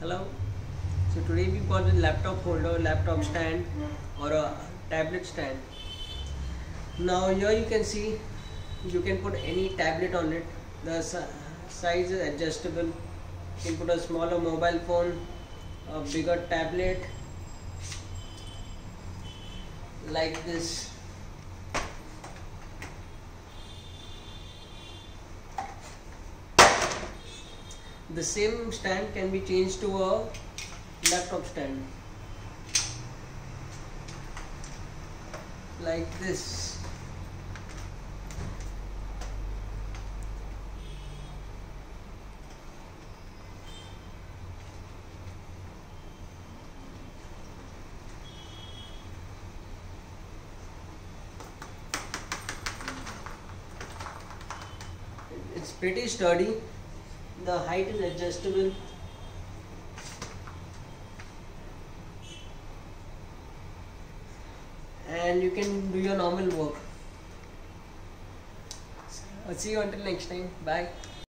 Hello. So today we got a laptop holder, laptop stand or a tablet stand. Now here you can see you can put any tablet on it. The size is adjustable. You can put a smaller mobile phone, a bigger tablet like this. The same stand can be changed to a laptop stand. Like this. It's pretty sturdy the height is adjustable and you can do your normal work. See you until next time. Bye.